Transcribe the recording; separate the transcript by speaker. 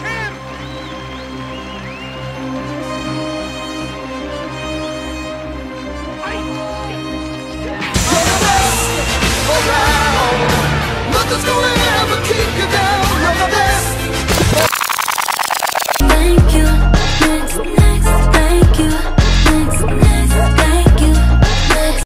Speaker 1: Yeah.